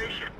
Infiltration.